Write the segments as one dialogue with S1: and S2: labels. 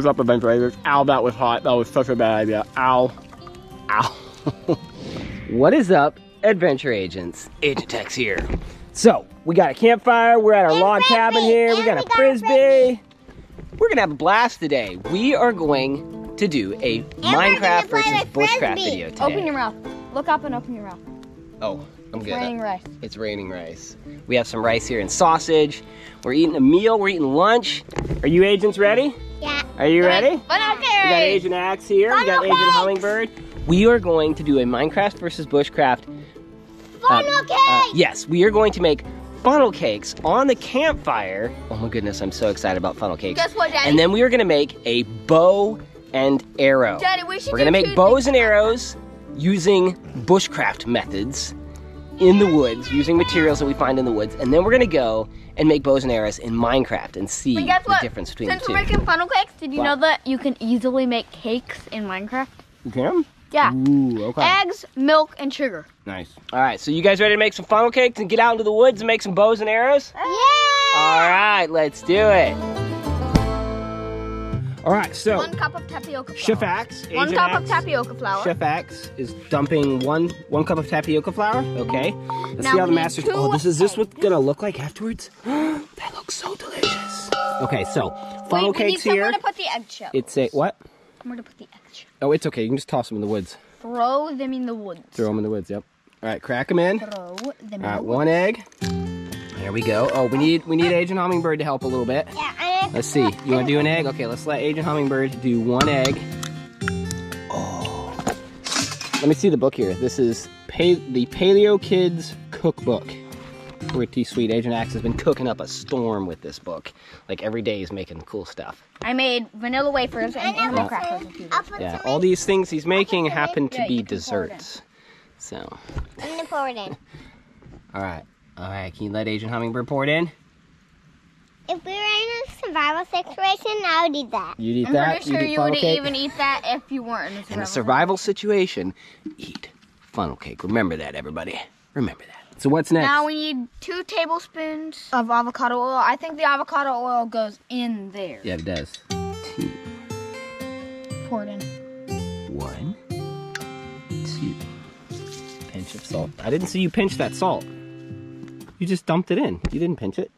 S1: What's up, adventurers? Ow, that was hot. That was such a bad idea. Ow. Ow.
S2: What is up, adventure agents? Agent Tex here. So, we got a campfire, we're at our
S3: And
S2: log cabin
S3: frisbee,
S2: here, we got
S3: we
S2: a
S3: got a
S2: frisbee.
S3: frisbee.
S2: We're gonna have a blast today. We are going to do a
S3: we're
S2: Minecraft versus
S3: with
S2: bushcraft
S3: frisbee.
S2: video today.
S4: Open your mouth. Look up and open your mouth.
S2: Oh, I'm
S4: It's
S2: good.
S4: raining rice.
S2: It's raining rice. We have some rice here and sausage. We're eating a meal, we're eating lunch. Are you agents ready?
S3: Yeah.
S2: Are you ready?
S4: But
S2: We got Agent Axe here. We got Agent. Hummingbird. We are going to do a Minecraft versus Bushcraft. uh,
S3: Funnel
S2: uh,
S3: cake.
S2: yes, we are going to make funnel cakes on the campfire. Oh my goodness, I'm so excited about funnel cakes.
S4: Guess what, Daddy?
S2: And then we are going to make a bow and arrow.
S4: Daddy, we should
S2: We're going to make bows and arrows using bushcraft methods in the woods, using materials that we find in the woods. And then we're going to go and make bows and arrows in Minecraft and see
S4: But guess
S2: the
S4: what?
S2: difference between
S4: Since
S2: the
S4: we're
S2: two.
S4: making funnel cakes, did you
S2: What?
S4: know that you can easily make cakes in Minecraft?
S2: You can?
S4: Yeah.
S2: Ooh, okay.
S4: Eggs, milk, and sugar.
S2: Nice. All right, so you guys ready to make some funnel cakes and get out into the woods and make some bows and arrows?
S3: Yeah.
S2: All right, let's do it. All right, so
S4: One cup of tapioca flour.
S2: Chef Axe,
S4: One
S2: Agent
S4: cup of tapioca flour.
S2: Chef Axe is dumping one one cup of tapioca flour. Okay. Let's
S4: Now
S2: see how the
S4: two
S2: Oh, this is this what's gonna look like afterwards? that looks so delicious. Okay, so funnel
S4: Wait, we need
S2: cakes here.
S4: to put the eggshell.
S2: It's a what?
S4: Somewhere to put the eggshell.
S2: Oh, it's okay. You can just toss them in the woods.
S4: Throw them in the woods.
S2: Throw them in the woods. Yep. All right, crack them in.
S4: Throw them in
S2: All right,
S4: the
S2: one egg. There we go. Oh, we need we need Agent Hummingbird to help a little bit.
S3: Yeah. I
S2: Let's see. You want to do an egg? Okay, let's let Agent Hummingbird do one egg. Oh. Let me see the book here. This is pa- the Paleo Kids Cookbook. Pretty sweet. Agent Axe has been cooking up a storm with this book. Like every day he's making cool stuff.
S4: I made vanilla wafers and animal crackers. a few days
S3: I'll
S4: ago.
S3: put
S2: Yeah, all these things he's making happen to be
S4: you can pour it in.
S2: desserts. So,
S3: I'm gonna pour it in.
S2: all right. All right, can you let Agent Hummingbird pour it in?
S3: If we were in a survival situation, I would eat that.
S2: You'd eat
S4: I'm
S2: that?
S4: pretty sure
S2: You'd eat
S4: you
S2: funnel
S4: would
S2: cake?
S4: even eat that if you weren't in a
S2: In
S4: survival.
S2: a survival situation, eat funnel cake. Remember that, everybody. Remember that. So what's next?
S4: Now we need two tablespoons of avocado oil. I think the avocado oil goes in there.
S2: yeah, it does. Two,
S4: Pour it in.
S2: one, two. Pinch of salt. I didn't see you pinch that salt. You just dumped it in. You didn't pinch it.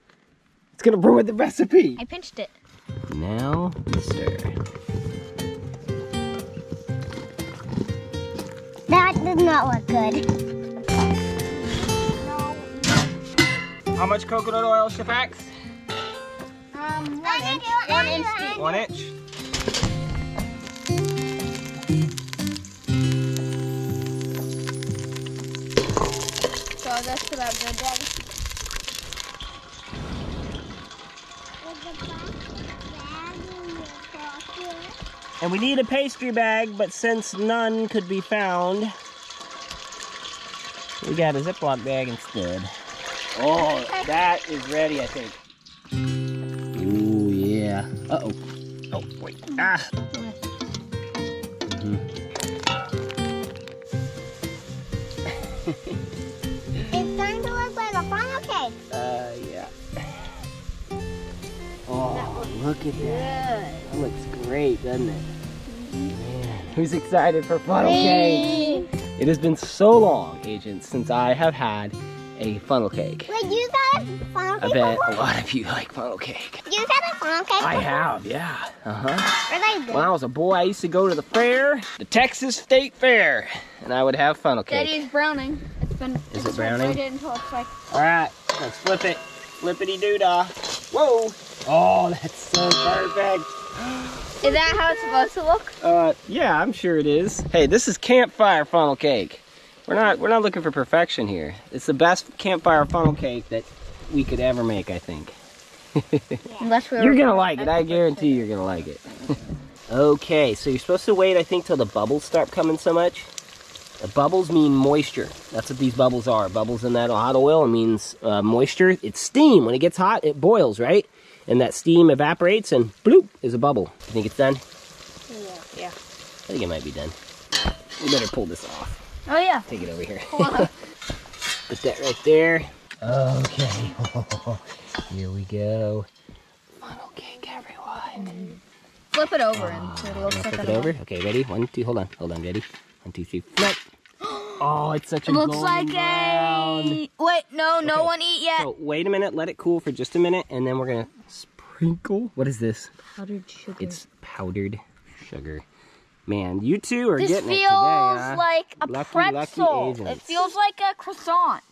S2: It's gonna ruin the recipe.
S4: I pinched it.
S2: Now we stir.
S3: That did not look good.
S2: How much coconut oil, Chef Axe?
S4: Um, one inch.
S3: do,
S4: One inch.
S3: do, I
S4: deep.
S2: One inch.
S4: So that's about good, Daddy.
S2: And we need a pastry bag, but since none could be found, we got a Ziploc bag instead. Oh, that is ready, I think. Ooh, yeah. Uh-oh. Oh, wait. Ah. Mhm.
S3: It's starting to look like a funnel cake.
S2: Uh, yeah. Oh, look at that. That looks great, doesn't it? Man, who's excited for funnel cake? It has been so long, agents, since I have had a funnel cake.
S3: Wait, you got a funnel
S2: I bet
S3: before?
S2: a lot of you like funnel cake.
S3: You got a funnel cake
S2: I
S3: before?
S2: have, yeah. Uh-huh. When I was a boy, I used to go to the fair, the Texas State Fair, and I would have funnel cake.
S4: Daddy's browning. It's been.
S2: Is
S4: it's
S2: it browning?
S4: separated Until it's like.
S2: All right, let's flip it. Flippity doo dah. Whoa! Oh, that's so perfect.
S4: Is that how it's supposed to look?
S2: Uh, yeah, I'm sure it is. Hey, this is campfire funnel cake. We're not we're not looking for perfection here. It's the best campfire funnel cake that we could ever make, I think.
S4: Unless we.
S2: You're gonna like it. I guarantee you're gonna like it. okay, so you're supposed to wait, I think, till the bubbles start coming so much. The bubbles mean moisture. That's what these bubbles are. Bubbles in that hot oil means uh, moisture. It's steam. When it gets hot, it boils, right? And that steam evaporates, and bloop is a bubble. You think it's done?
S4: Yeah. yeah.
S2: I think it might be done. We better pull this off.
S4: Oh yeah.
S2: Take it over here. Put that right there. Okay. Here we go. Funnel cake, everyone.
S4: Flip it over and ah, it'll
S2: Flip
S4: set
S2: it
S4: that
S2: over. Okay, ready? One, two, hold on. Hold on, ready? One, two, three, flip. Oh, it's such a
S4: It looks
S2: golden
S4: like
S2: brown.
S4: a. Wait, no, no
S2: Okay.
S4: one eat yet.
S2: So wait a minute, let it cool for just a minute, and then we're gonna sprinkle. What is this?
S4: Powdered sugar.
S2: It's powdered sugar. Man, you two are
S4: this
S2: getting it today. huh?
S4: like a
S2: Lucky, lucky
S4: pretzel.
S2: agents.
S4: it feels like a croissant.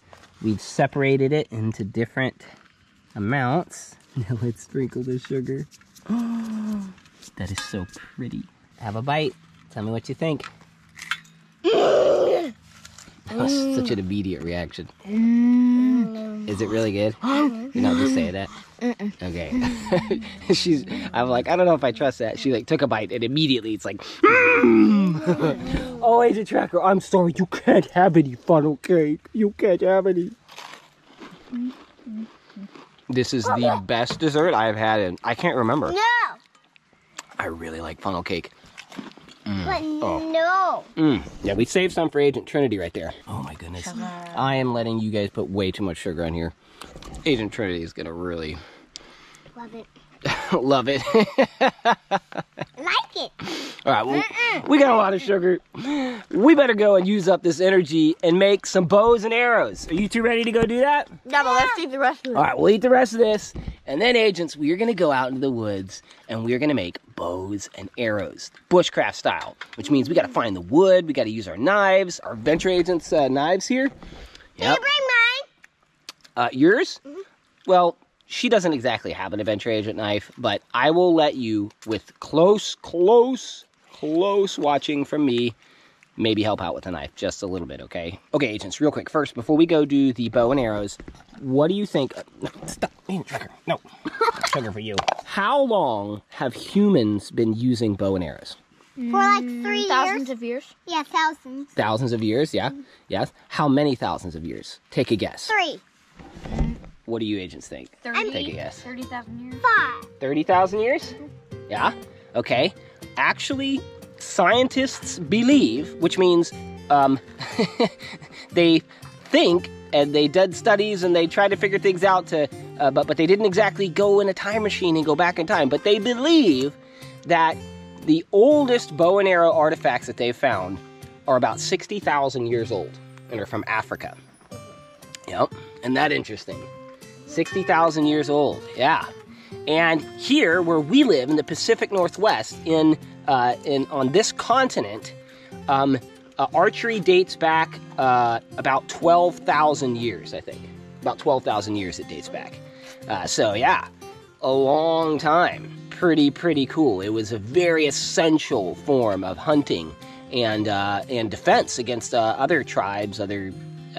S2: We've separated it into different amounts. Now let's sprinkle the sugar. that is so pretty. Have a bite. Tell me what you think. That was such an mm. immediate reaction. Mm. Is it really good? Mm-hmm. You're not just saying that. Okay. She's. I'm like, I don't know if I trust that. She like took a bite and immediately it's like. Mm. oh, Agent Tracker, I'm sorry. You can't have any funnel cake. You can't have any. This is the best dessert I've had in I can't remember.
S3: No,
S2: I really like funnel cake.
S3: But
S2: Oh.
S3: no.
S2: Mm. Yeah, we saved some for Agent Trinity right there. Oh my goodness. I am letting you guys put way too much sugar on here. Agent Trinity is gonna really
S3: Love it.
S2: love it.
S3: Like it.
S2: All right, well, we got a lot of sugar. We better go and use up this energy and make some bows and arrows. Are you two ready to go do that?
S4: Yeah, but let's eat the rest of
S2: All right, we'll eat the rest of this. And then, agents, we are going to go out into the woods and we are going to make bows and arrows, bushcraft style, which means we got to find the wood, we got to use our knives, our venture agents' uh, knives here.
S3: Can you bring mine?
S2: Uh, yours? Well, she doesn't exactly have an adventure agent knife, but I will let you, with close, close, close watching from me, maybe help out with the knife just a little bit, okay? Okay, agents, real quick. First, before we go do the bow and arrows, what do you think? No, stop. Trigger. No. Trigger for you. How long have humans been using bow and arrows?
S3: For like three
S4: Thousands
S3: years?
S4: of years.
S3: Yeah, thousands.
S2: Thousands of years, yeah? Yes. How many thousands of years? Take a guess.
S3: Three.
S2: What do you agents think?
S4: 30,
S2: Take a guess.
S4: 30,000 years.
S3: Five.
S2: 30,000 years? Yeah? Okay. Actually, scientists believe, which means um, they think and they did studies and they tried to figure things out to, uh, but, but they didn't exactly go in a time machine and go back in time. But they believe that the oldest bow and arrow artifacts that they've found are about 60,000 years old and are from Africa. Yep. And that interesting. 60,000 years old. Yeah. And here, where we live in the Pacific Northwest, in uh, in on this continent, um, uh, archery dates back uh, about 12,000 years. I think about 12,000 years it dates back. Uh, so yeah, a long time. Pretty pretty cool. It was a very essential form of hunting and uh, and defense against uh, other tribes, other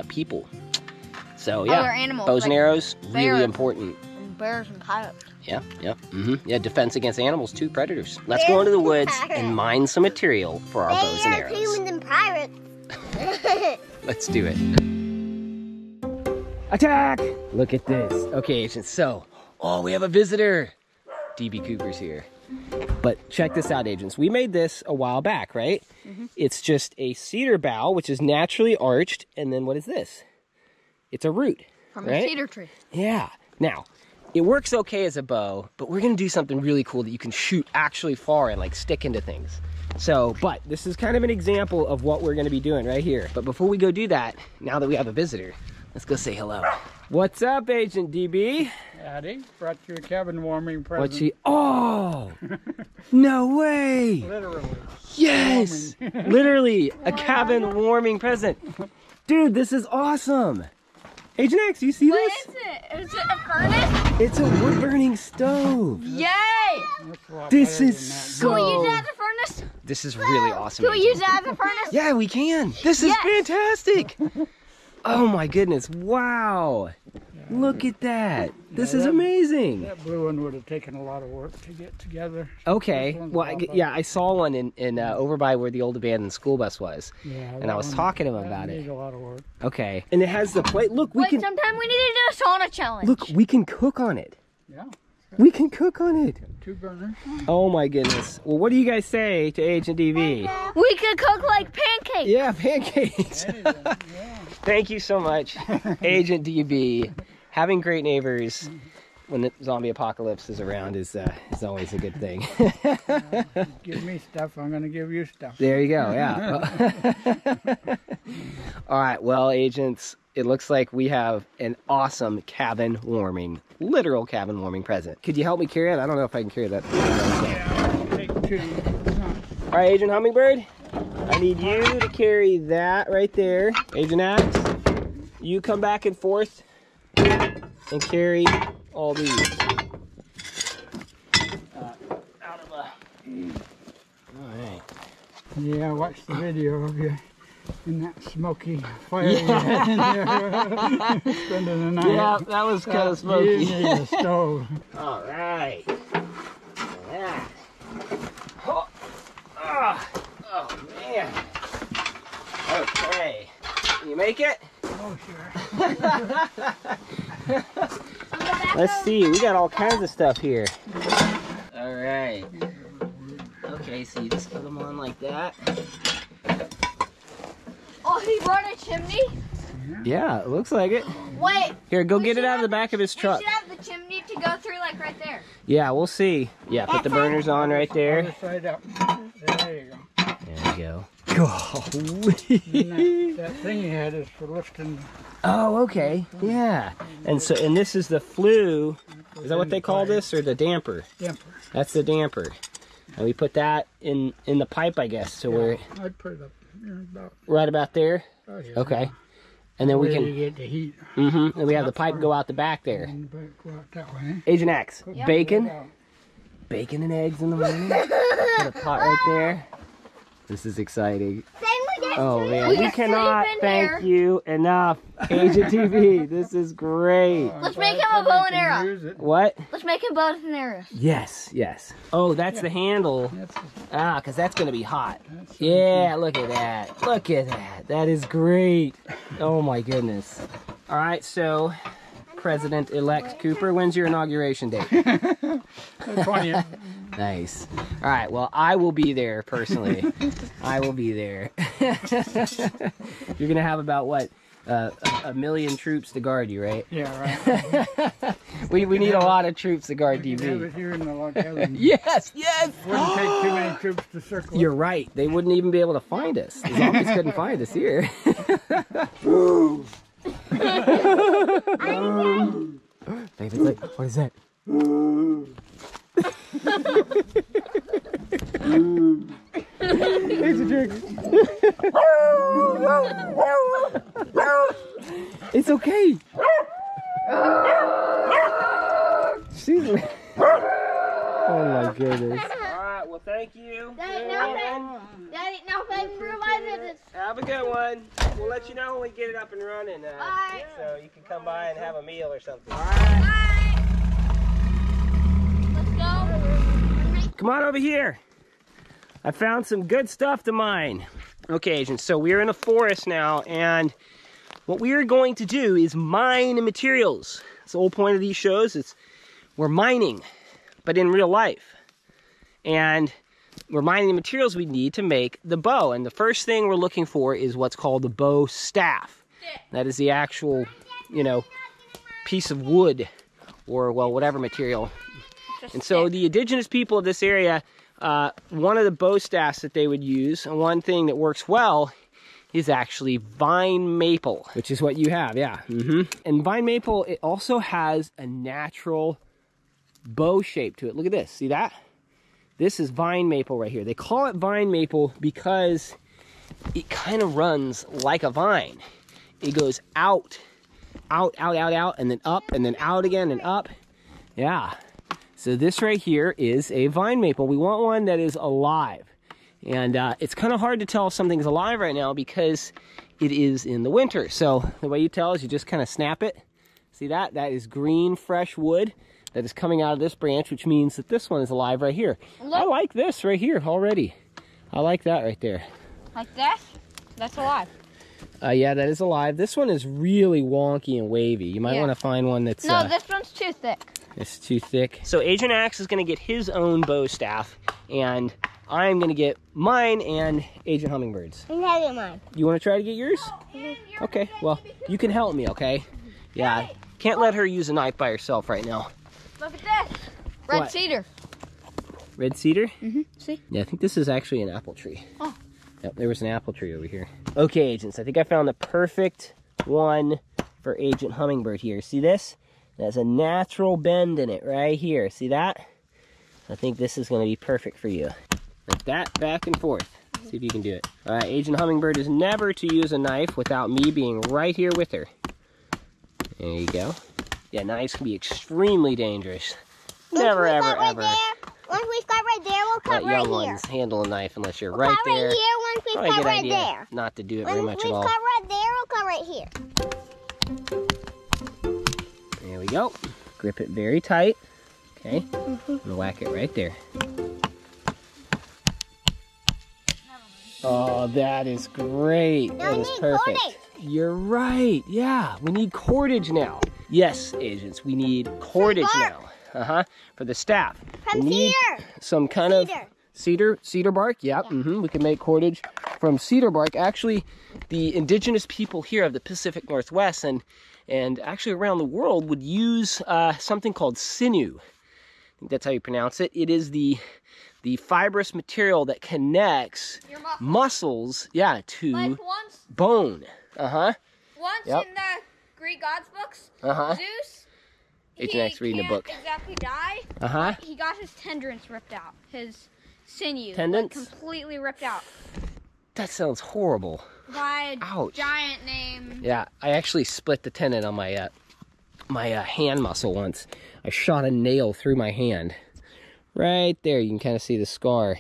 S2: people. So yeah,
S4: Other animals,
S2: bows and
S4: like
S2: arrows really important.
S4: And bears and coyotes.
S2: Yeah, yeah, hmm yeah. Defense against animals too, predators. Let's go into the woods and mine some material for our bows and
S3: They are
S2: arrows.
S3: humans and pirates.
S2: Let's do it. Attack! Look at this. Okay, agents. So, oh, we have a visitor. DB Cooper's here. But check this out, agents. We made this a while back, right? Mhm. It's just a cedar bough, which is naturally arched, and then what is this? It's a root.
S4: From
S2: right?
S4: a cedar tree.
S2: Yeah. Now, it works okay as a bow, but we're gonna do something really cool that you can shoot actually far and like stick into things. So, but this is kind of an example of what we're gonna be doing right here. But before we go do that, now that we have a visitor, let's go say hello. What's up, Agent DB?
S5: Howdy. Brought you a cabin warming present.
S2: What's she? Oh, no way!
S5: Literally.
S2: Yes, literally a cabin warming present, dude. This is awesome. Agent X, do you see
S4: What
S2: this?
S4: is it? Is it a furnace?
S2: It's a wood burning stove.
S4: Yay!
S5: That's a lot
S2: This is
S5: than that.
S2: so.
S4: Can we use it as a furnace?
S2: This is really awesome.
S4: Can we
S2: Agent.
S4: use it as a furnace?
S2: Yeah, we can. This is
S4: Yes.
S2: fantastic. Oh my goodness! Wow, look at that. This is
S5: that-
S2: amazing.
S5: That blue one would have taken a lot of work to get together.
S2: Okay, well,
S5: a
S2: I,
S5: lot better.
S2: yeah, I saw one in, in uh, over by where the old abandoned school bus was,
S5: Yeah.
S2: and I was
S5: one-
S2: talking to him about it.
S5: a lot of work.
S2: Okay, and it has the plate. Look, we
S4: Wait,
S2: can
S4: sometime we need to do a sauna challenge.
S2: look. We can cook on it.
S5: Yeah.
S2: We can cook on it.
S5: Two burners.
S2: Oh my goodness. Well, what do you guys say to Agent DB?
S4: We could cook like pancakes.
S2: Yeah, pancakes.
S5: Yeah.
S2: Thank you so much, Agent DB. Having great neighbors. when the zombie apocalypse is around is uh, is always a good thing.
S5: Give me stuff, I'm gonna give you stuff.
S2: there you go. Yeah. All right. Well, agents, it looks like we have an awesome cabin warming, literal cabin warming present. Could you help me carry it? I don't know if I can carry that.
S5: Yeah, take two.
S2: All right, Agent Hummingbird, I need you to carry that right there. Agent Axe, you come back and forth and carry all these. Uh, out of the. All right.
S5: Yeah, I watched the video of you in that smoky fire you had in there, spending the night.
S2: Yeah, that was kind of
S5: You
S2: smoky.
S5: need a stove.
S2: All right. Yeah. Oh, ah, oh man. Okay. You make it?
S5: Oh, sure.
S2: Let's see, we got all kinds of stuff here. All right. Okay, so you just put them on like that.
S4: Oh, he brought a chimney.
S2: Yeah, it looks like it.
S4: Wait.
S2: Here, go get it out of the
S4: have
S2: back of his
S4: We
S2: truck.
S4: should have the chimney to go through, like right there.
S2: Yeah, we'll see. Yeah, put the burners on right
S5: Other
S2: there.
S5: side up. There you go.
S2: There you go.
S5: And that, that thing you had is for lifting.
S2: Oh, okay. Yeah. And so, and this is the flue. Is that what they call this, or the damper?
S5: Damper.
S2: That's the damper. And we put that in in the pipe, I guess. So we're
S5: I'd put it up about
S2: right about there.
S5: right here.
S2: Okay. And then we
S5: Where
S2: can.
S5: get the heat
S2: Mm-hmm. And we have the pipe go out the back there.
S5: and back- go out that way.
S2: Agent X,
S4: Yeah.
S2: bacon, bacon and eggs in the morning. Put a pot right there. This is exciting. Oh man,
S4: We
S2: we cannot thank
S4: here.
S2: you enough, Agent DB. This is great.
S5: Oh,
S4: Let's make him a
S5: said
S4: bow
S5: we
S4: and arrow.
S2: What?
S4: Let's make him bows and arrows.
S2: Yes, yes. Oh, that's the handle.
S5: That's,
S2: Ah, because that's going to be hot.
S5: that's
S2: Yeah, look at that. Look at that. That is great. Oh my goodness. All right, so President-elect Cooper, when's your inauguration date?
S5: the 20th.
S2: Nice. All right. Well, I will be there personally. I will be there. You're gonna have about what? Uh, a, a million troops to guard you, right?
S5: Yeah, right.
S2: We, we need a lot of troops to guard
S5: You can have it here in the log cabin.
S2: Yes, yes.
S5: Wouldn't take too many troops to circle.
S2: You're right. They wouldn't even be able to find us. The zombies couldn't find us here. David's like, what is that? It's a trick. it's okay. She's. Oh my goodness. All right. Well, thank you.
S3: Daddy, now that, Daddy, now that I realize that
S2: Have a good one. We'll let you know when we get it up and running. Uh,
S3: Bye.
S2: So you can come by and have a meal or something.
S4: Let's
S2: Come on over here. I found some good stuff to mine. Okay, agents, so we're in a forest now, and what we are going to do is mine materials. That's the whole point of these shows. It's we're mining, but in real life. And we're mining the materials we need to make the bow. And the first thing we're looking for is what's called the bow staff. That is the actual, you know, piece of wood or, well, whatever material and so the indigenous people of this area, uh, one of the bow staffs that they would use, and one thing that works well, is actually vine maple, which is what you have, yeah. hmm And vine maple, it also has a natural bow shape to it. Look at this. See that? This is vine maple right here. They call it vine maple because it kind of runs like a vine. It goes out, out, out, out, out, and then up, and then out again and up. Yeah. So this right here is a vine maple. We want one that is alive. And uh, it's kind of hard to tell if something's alive right now because it is in the winter. So the way you tell is you just kind of snap it. See that? That is green, fresh wood that is coming out of this branch, which means that this one is alive right here. Look. I like this right here already. I like that right there.
S4: Like that? That's alive.
S2: Uh, yeah, that is alive. This one is really wonky and wavy. You might
S4: Yeah.
S2: want to find one that's
S4: No,
S2: uh,
S4: this one's too thick.
S2: It's too thick. So Agent Axe is going to get his own bow staff, and I'm going to get mine and Agent Hummingbird's.
S3: I'm having mine.
S2: You want to try to get yours? Okay, well, you can help me, okay? Yeah, can't let her use a knife by herself right now.
S4: Look at this. Red
S2: What?
S4: cedar.
S2: Red cedar?
S4: Mm-hmm. See?
S2: Yeah, I think this is actually an apple tree.
S4: Oh.
S2: Yep, there was an apple tree over here. Okay, agents, I think I found the perfect one for Agent Hummingbird here. See this? It has a natural bend in it right here. See that? I think this is going to be perfect for you. Like that, back and forth. See if you can do it. All right, Agent Hummingbird is never to use a knife without me being right here with her. There you go. Yeah, knives can be extremely dangerous. Never,
S3: Once
S2: ever,
S3: right
S2: ever
S3: There, once we've got right there, we'll
S2: let
S3: cut right
S2: young
S3: here.
S2: ones handle a knife unless you're
S3: We'll
S2: right
S3: cut
S2: there.
S3: right here once we cut right
S2: idea
S3: there.
S2: not to do it
S3: When
S2: very much at all.
S3: Once we cut right there, we'll cut right here.
S2: Go. Grip it very tight. Okay.
S3: Mm-hmm.
S2: And whack it right there. Oh, that is great.
S3: Now
S2: that
S3: we
S2: is perfect.
S3: cordage.
S2: You're right. Yeah, we need cordage now. Yes, agents, we need cordage now. Uh huh. For the staff.
S3: From
S2: we need
S3: cedar.
S2: some kind of
S3: Cedar.
S2: cedar cedar bark yep hmm we can make cordage from cedar bark actually the indigenous people here of the pacific northwest and and actually around the world would use uh, something called sinew i think that's how you pronounce it it is the the fibrous material that connects muscles yeah to
S4: Like once,
S2: bone uh-huh
S4: once
S2: Yep.
S4: in the Greek gods books,
S2: uh-huh
S4: Zeus.
S2: X reading
S4: can't
S2: book.
S4: Exactly die.
S2: uh-huh
S4: He got his tendons ripped out. His sinews.
S2: Tendons?
S4: Like, completely ripped out
S2: that sounds horrible
S4: by
S2: Ouch.
S4: giant name.
S2: Yeah, I actually split the tendon on my uh, my uh, hand muscle once. I shot a nail through my hand. Right there, you can kind of see the scar.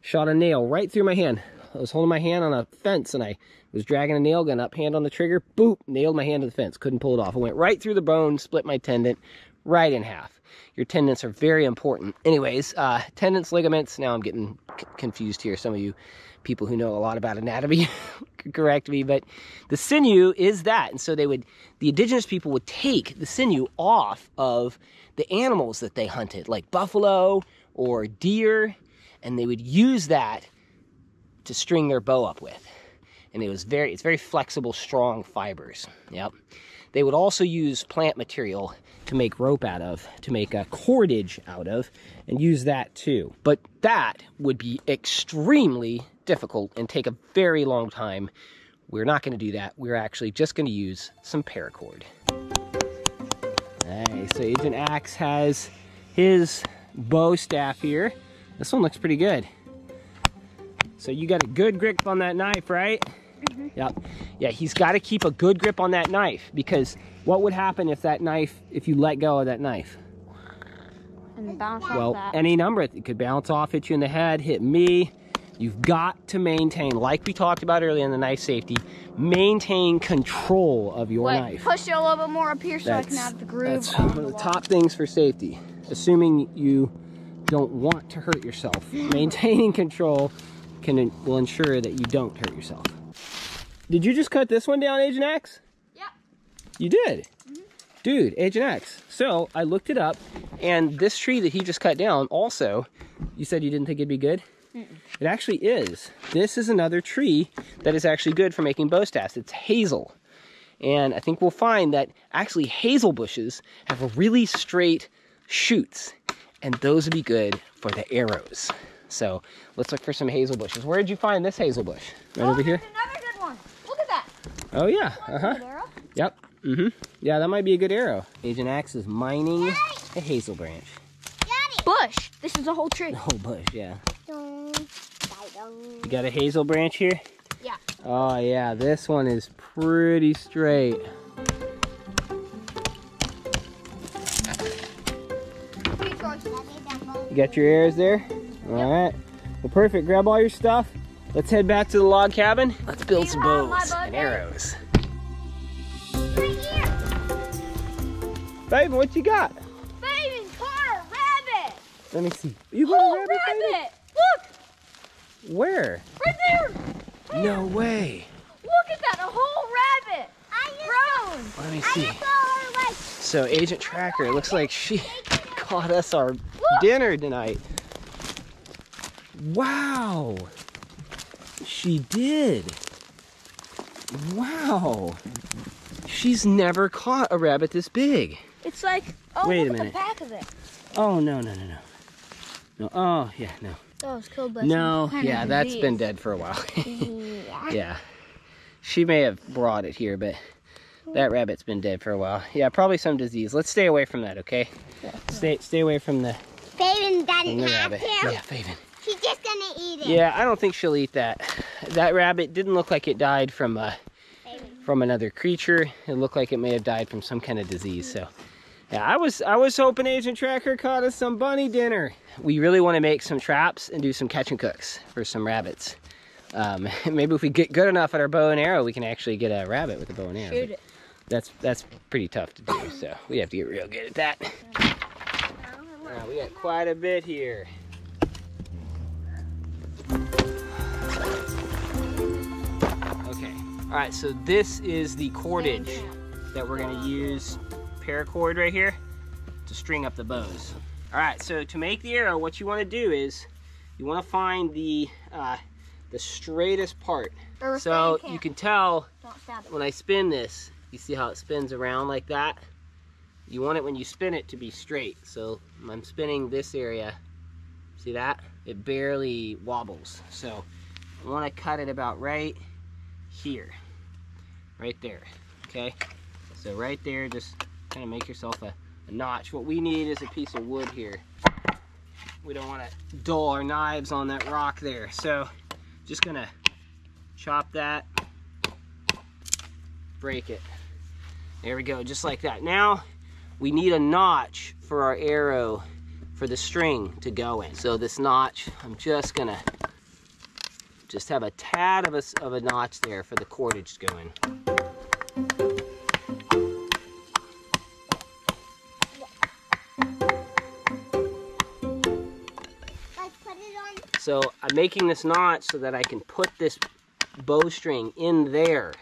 S2: Shot a nail right through my hand. I was holding my hand on a fence and I was dragging a nail gun up, hand on the trigger, boop, nailed my hand to the fence. Couldn't pull it off. It went right through the bone, split my tendon right in half. Your tendons are very important. Anyways, uh, tendons, ligaments. Now I'm getting c- confused here. Some of you people who know a lot about anatomy correct me, but the sinew is that. And so they would, the indigenous people would take the sinew off of the animals that they hunted, like buffalo or deer, and they would use that to string their bow up with. And it was very, it's very flexible, strong fibers. Yep. They would also use plant material to make rope out of, to make a cordage out of, and use that too. But that would be extremely difficult and take a very long time. We're not going to do that. We're actually just going to use some paracord. Hey, so Agent Axe has his bow staff here. This one looks pretty good. So you got a good grip on that knife, right? Yep. Yeah, he's got to keep a good grip on that knife because what would happen if that knife, if you let go of that knife?
S4: And bounce
S2: Well, any number. It could bounce off, hit you in the head, hit me. You've got to maintain, like we talked about earlier in the knife safety, maintain control of your
S4: Wait,
S2: knife.
S4: push it a little bit more up here so I can have the groove.
S2: that's
S4: on
S2: one of the
S4: wall.
S2: top things for safety. Assuming you don't want to hurt yourself. Maintaining control can will ensure that you don't hurt yourself. Did you just cut this one down, Agent X?
S4: Yep.
S2: You did? Mhm. Dude, Agent X. So I looked it up, and this tree that he just cut down also, you said you didn't think it'd be good? It actually is. This is another tree that is actually good for making bow staffs. It's hazel. And I think we'll find that actually hazel bushes have really straight shoots, and those would be good for the arrows. So let's look for some hazel bushes. Where did you find this hazel bush? Right
S4: oh,
S2: over here?
S4: there's Another good one. Look at that.
S2: Oh yeah. Uh-huh. Yep. Mm-hmm. Yeah, that might be a good arrow. Agent Axe is mining a hazel branch.
S4: Bush. This is a whole tree.
S2: Oh, bush, yeah. You got a hazel branch here?
S4: Yeah.
S2: Oh yeah, this one is pretty straight. You got your arrows there? All right. Well, perfect. Grab all your stuff. Let's head back to the log cabin. Let's build some
S4: you have my
S2: bows and arrows.
S3: Right here.
S2: Babe, what you got?
S4: Baby, caught a rabbit.
S2: Let me see. You got
S4: Oh,
S2: a rabbit, baby?
S4: rabbit. Look,
S2: Where?
S4: right there.
S2: No way.
S4: Look at that, a whole rabbit. Grown.
S2: Let me
S3: I
S2: see.
S3: just saw her like
S2: So Agent Tracker, it looks like she caught us our dinner tonight. Wow. She did. Wow. She's never caught a rabbit this big.
S4: It's It's like, oh,
S2: Wait a
S4: look at
S2: minute.
S4: the back of it.
S2: Oh no no no no. No. Oh yeah no.
S4: Oh, it's killed by
S2: No. Yeah,
S4: of
S2: that's been dead for a while.
S3: Yeah.
S2: yeah. She may have brought it here, but that rabbit's been dead for a while. Yeah, probably some disease. Let's stay away from that, okay? Yeah. Stay stay away from the,
S3: Faven
S2: from
S3: doesn't
S2: the
S3: have
S2: rabbit.
S3: to.
S2: Yeah, Faven.
S3: She's just gonna eat it.
S2: Yeah, I don't think she'll eat that. That rabbit didn't look like it died from a, from another creature. It looked like it may have died from some kind of disease. So, yeah, I was I was hoping Agent Tracker caught us some bunny dinner. We really want to make some traps and do some catch and cooks for some rabbits. Um, maybe if we get good enough at our bow and arrow, we can actually get a rabbit with a bow and arrow.
S4: Shoot it.
S2: That's that's pretty tough to do. So we have to get real good at that. Uh, we got quite a bit here. Okay. All right. So this is the cordage that we're gonna use paracord right here to string up the bows. All right. So to make the arrow, what you want to do is you want to find the uh, the straightest part. So you can tell
S4: Don't stab it.
S2: when I spin this, you see how it spins around like that? You want it when you spin it to be straight. So I'm spinning this area. See that? It barely wobbles. So I want to cut it about right here. Right there. Okay? So right there, just kind of make yourself a, a notch. What we need is a piece of wood here. We don't want to dull our knives on that rock there. So just gonna chop that break it. There we go, just like that. Now we need a notch for our arrow for the string to go in. So this notch, I'm just gonna just have a tad of a, of a notch there for the cordage to go in.
S3: Let's put it on.
S2: So I'm making this notch so that I can put this bowstring in there,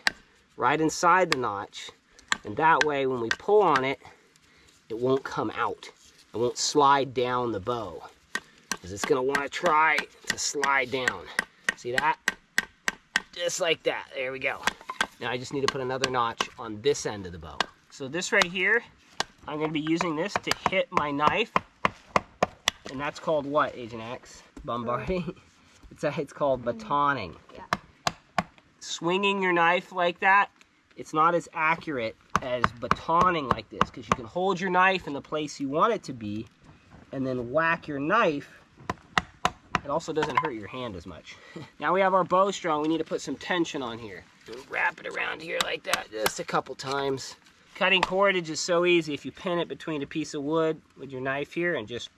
S2: right inside the notch. And that way when we pull on it, it won't come out. It won't slide down the bow. Because it's gonna wanna try to slide down. See that? Just like that, there we go. Now I just need to put another notch on this end of the bow. So this right here, I'm gonna be using this to hit my knife. And that's called what, Agent X? Bombarding? It's, a, it's called batoning.
S4: Yeah.
S2: Swinging your knife like that, it's not as accurate as batoning like this because you can hold your knife in the place you want it to be and then whack your knife. It also doesn't hurt your hand as much. now we have our bow strung, we need to put some tension on here. Wrap it around here like that just a couple times. Cutting cordage is so easy if you pin it between a piece of wood with your knife here and just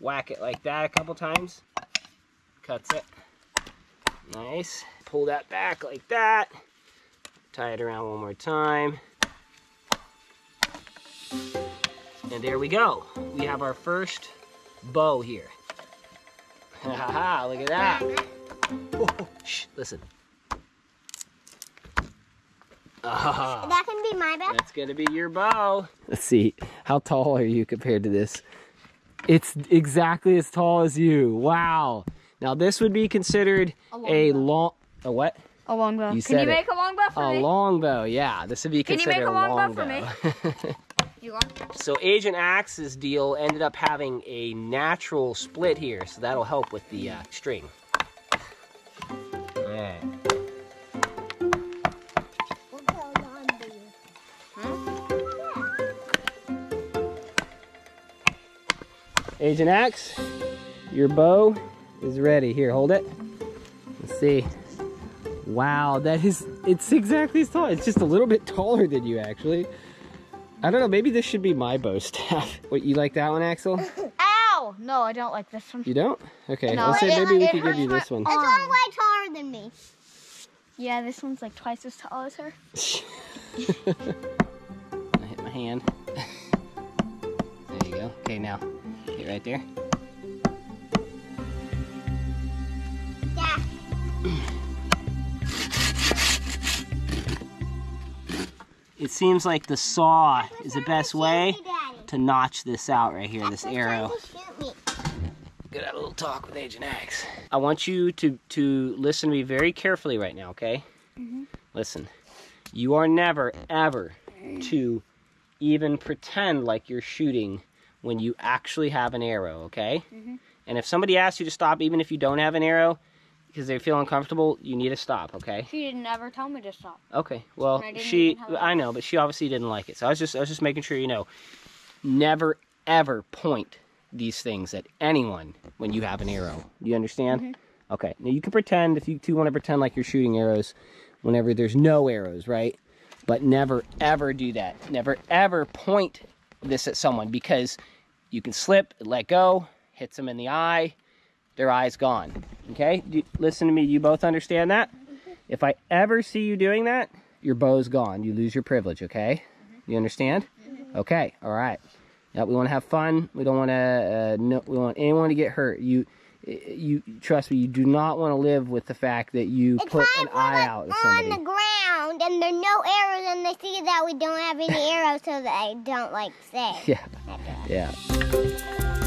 S2: whack it like that a couple times. Cuts it. Nice. Pull that back like that. Tie it around one more time. And there we go. We have our first bow here. Ha ha ha, look at that. Oh, oh, shh, listen. Ah.
S3: That can be my bow?
S2: That's gonna be your bow. Let's see. How tall are you compared to this? It's exactly as tall as you. Wow. Now this would be considered
S4: A
S2: a long. A what?
S4: A longbow.
S2: You
S4: Can
S2: said
S4: you
S2: it.
S4: make a longbow for me?
S2: A
S4: me?
S2: longbow. Yeah, this would be
S4: Can you
S2: considered
S4: make a longbow for
S2: longbow.
S4: You want?
S2: so Agent Axe's deal ended up having a natural split here, so that'll help with the uh, string. Alright.
S3: What goes on to you?
S2: Agent Axe, your bow is ready. Here, hold it. Let's see. Wow, that is, it's exactly as tall. It's just a little bit taller than you, actually. I don't know, maybe this should be my bow staff. What, you like that one, Axel?
S4: Ow! No, I don't like this one.
S2: You don't? Okay,
S4: No,
S2: let's say
S4: it-
S2: maybe we
S4: it
S2: could give you this one.
S3: It's
S4: arm.
S3: way taller than me.
S4: Yeah, this one's like twice as tall as her.
S2: I hit my hand. There you go. Okay, now, get right there. It seems like the saw is the best way
S3: me,
S2: to notch this out right here, this arrow.
S3: trying to shoot me.
S2: Gonna have a little talk with Agent X. I want you to to listen to me very carefully right now, okay? Mhm. Listen. You are never ever to even pretend like you're shooting when you actually have an arrow, okay? Mhm. And if somebody asks you to stop, even if you don't have an arrow, because they feel uncomfortable, you need to stop, okay?
S4: She didn't ever tell me to stop.
S2: Okay. Well,
S4: I
S2: she I know, but she obviously didn't like it. So I was just I was just making sure you know. Never ever point these things at anyone when you have an arrow. You understand?
S4: Mm-hmm.
S2: Okay. Now you can pretend if you two want to pretend like you're shooting arrows whenever there's no arrows, right? But never ever do that. Never ever point this at someone because you can slip, let go, hits them in the eye, their eye's gone. Okay? You, listen to me. You both understand that? If I ever see you doing that, your bow's gone. You lose your privilege, okay? You understand? Okay, all right. Yeah, we want to have fun. We don't want to. Uh, no, we want anyone to get hurt. You, you trust me. You do not want to live with the fact that you
S3: It's
S2: put an eye out at
S3: on
S2: somebody.
S3: the ground and there's no arrows and they see that we don't have any arrows so they don't like say.
S2: Yeah, yeah.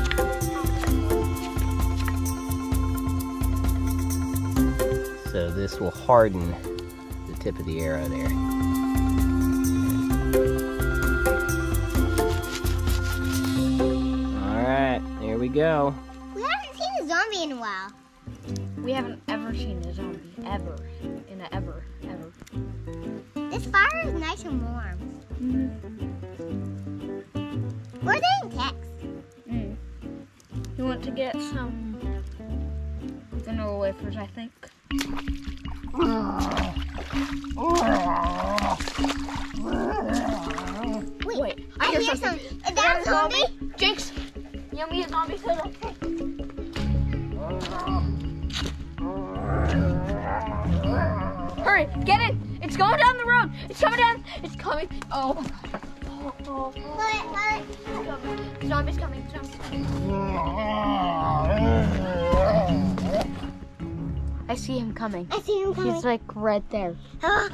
S2: So this will harden the tip of the arrow there. All right, there we go.
S3: We haven't seen a zombie in a while.
S4: We haven't ever seen a zombie ever in a ever ever.
S3: This fire is nice and warm. Where are they in Tex?
S4: Mm. You want to get some vanilla wafers, I think.
S3: Wait,
S4: Wait,
S3: I,
S4: I hear
S3: hear
S4: something.
S3: some. Is that a zombie? zombie?
S4: Jinx, yummy a zombie soda. Hurry, get in! It's going down the road. It's coming down. It's coming. Oh my god. Oh, oh, oh.
S3: What?
S4: The zombie's coming. Zombie's coming. I see him coming.
S3: I see him coming.
S4: He's like right there.
S3: Oh,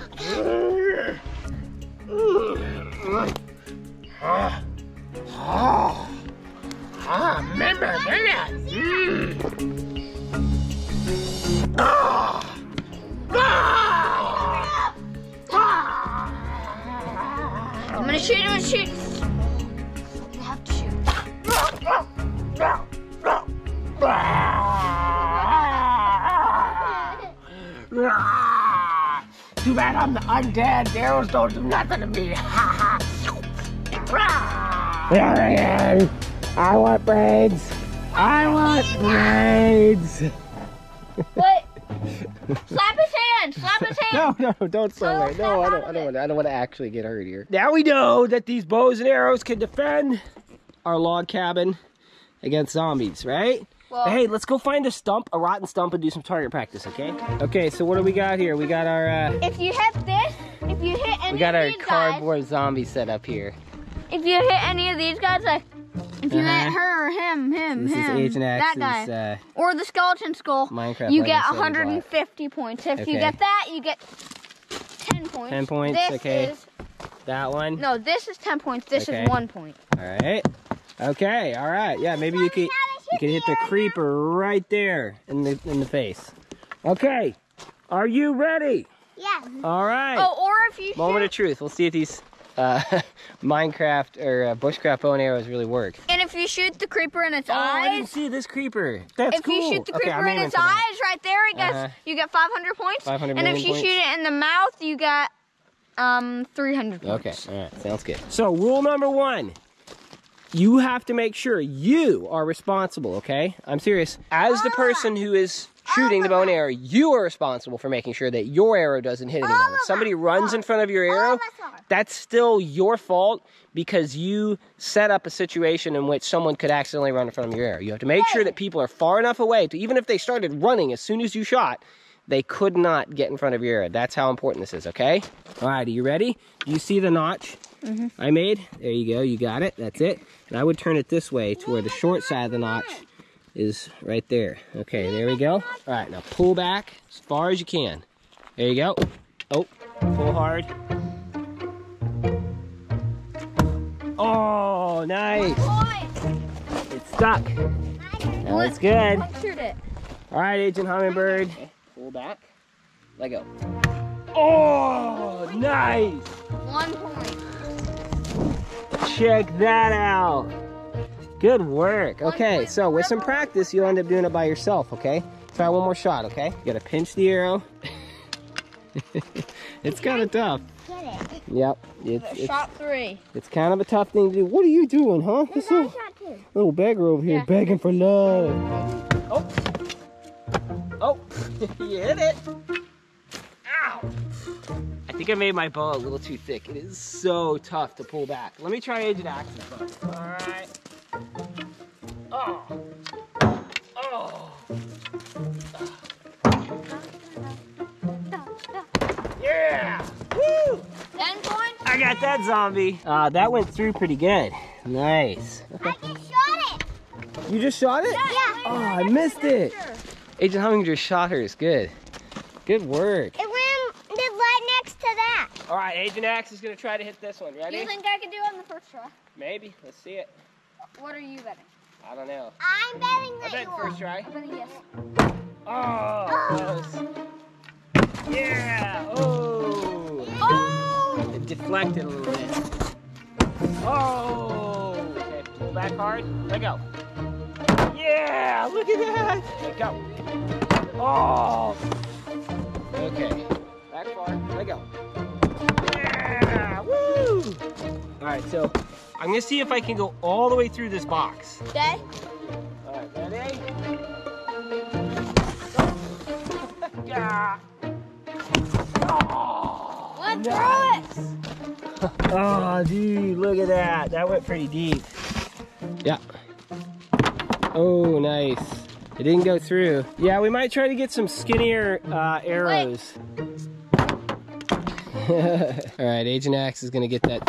S4: I'm gonna shoot him and shoot. You have to shoot. Ah!
S1: Too bad I'm the undead. Arrows don't do nothing to me. There ah! I want braids. I want braids.
S4: What? Slap his hand. Slap his hand.
S2: No, no, don't
S4: So
S2: celebrate. No, I don't. I don't. Want, I don't want to actually get hurt here.
S1: Now we know that these bows and arrows can defend.
S2: Our log cabin against zombies, right?
S4: Well,
S2: hey, let's go find a stump, a rotten stump, and do some target practice, okay? Okay, so what do we got here? We got our uh,
S4: if you hit this, if you hit any
S2: we got our cardboard zombie set up here.
S4: if you hit any of these guys, like if you
S2: Uh-huh.
S4: hit her or him, him,
S2: This
S4: him,
S2: is Agent
S4: that guy,
S2: uh,
S4: or the skeleton skull,
S2: Minecraft.
S4: you get
S2: Seven
S4: 150 points. If
S2: Okay.
S4: you get that, you get 10 points.
S2: 10 points,
S4: This
S2: okay.
S4: Is.
S2: That one.
S4: no, this is 10 points. This
S2: Okay.
S4: is one point.
S2: All right. Okay. All right. Yeah. Maybe you could you could hit the creeper right there in the in the face. Okay. Are you ready?
S3: yeah.
S2: All right.
S4: Oh, or if you
S2: Moment
S4: shoot,
S2: of truth. We'll see if these uh, Minecraft or uh, bushcraft bow and arrows really work.
S4: and if you shoot the creeper in its
S2: Oh, I didn't see this creeper. That's
S4: if
S2: cool.
S4: If you shoot the creeper
S2: I'm
S4: in its
S2: that.
S4: eyes right there, it gets
S2: Uh-huh.
S4: you get 500 points.
S2: 500
S4: and if you shoot it in the mouth, you get um 300
S2: Okay. All right. Sounds good. So rule number one. You have to make sure you are responsible, okay? I'm serious. As the person who is shooting the bow and arrow, you are responsible for making sure that your arrow doesn't hit anyone. If somebody runs in front of your arrow, that's still your fault because you set up a situation in which someone could accidentally run in front of your arrow. You have to make sure that people are far enough away to even if they started running as soon as you shot, they could not get in front of your arrow. That's how important this is, okay? All right, are you ready? Do you see the notch I made? There you go, you got it. That's it. And I would turn it this way to where the short side of the notch is right there. Okay, there we go. All right, now pull back as far as you can. There you go. Oh, pull hard. Oh, nice. It's stuck. Now it's good. All right, Agent Hummingbird. Pull back. Let go. Oh, nice.
S4: One point.
S2: Check that out. Good work. Okay, so with some practice, you'll end up doing it by yourself, okay? Try one more shot, okay? You gotta pinch the arrow. it's kind of tough.
S3: Get it.
S2: Yep, it's, it's,
S4: Shot three.
S2: it's kind of a tough thing to do. What are you doing, huh? This little, little beggar over here
S4: Yeah.
S2: begging for love. Oh, you hit it. Ow. I think I made my bow a little too thick. It is so tough to pull back. Let me try Agent Axe's bow. All right. Oh. Oh. Yeah. Woo.
S4: Ten points.
S2: I got that zombie. Uh, that went through pretty good. Nice.
S3: I just shot it.
S2: You just shot it?
S3: Yeah.
S2: Oh, I missed it. Agent Hummingbird shot her. It's good. Good work.
S3: It went it right next to that.
S2: All right, Agent Axe is gonna try to hit this one.
S4: Do
S2: Ready?
S4: you think I can do it on the first try?
S2: Maybe. Let's see it.
S4: What are you betting?
S2: I don't know.
S3: I'm betting
S2: I
S3: that
S2: bet
S3: you
S2: first try.
S4: I'm betting yes.
S2: Oh, oh, close. Yeah. Oh.
S4: Oh!
S2: It deflected a little bit. Oh. Okay, pull back hard. Let go. Yeah. Look at that. Let go. Oh. Okay. Back far. Let go. Yeah. Woo. All right. So I'm gonna see if I can go all the way through this box.
S4: Okay.
S2: All right. Ready? Yeah. Oh.
S4: Let's throw it!
S2: Oh, dude, look at that. That went pretty deep. Yeah. Oh, nice. It didn't go through. Yeah, we might try to get some skinnier uh, arrows. All right, Agent Axe is gonna get that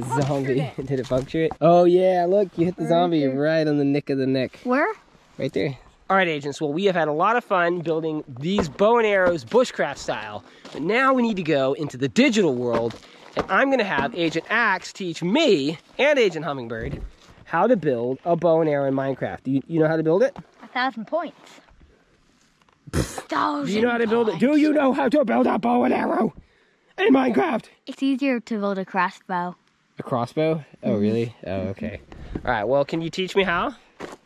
S2: zombie.
S4: it.
S2: Did it puncture it? Oh yeah, look, you hit the zombie right on the nick of the neck.
S4: Where?
S2: Right there. All right, agents. Well, we have had a lot of fun building these bow and arrows bushcraft style, but now we need to go into the digital world, and I'm going to have Agent Axe teach me and Agent Hummingbird how to build a bow and arrow in Minecraft. Do you, you know how to build it?
S4: A thousand points.
S2: Do you know how to build it? Do you know how to build a bow and arrow in Minecraft?
S6: It's easier to build a crossbow.
S2: A crossbow? Oh, mm-hmm. really? Oh, okay. All right. Well, can you teach me how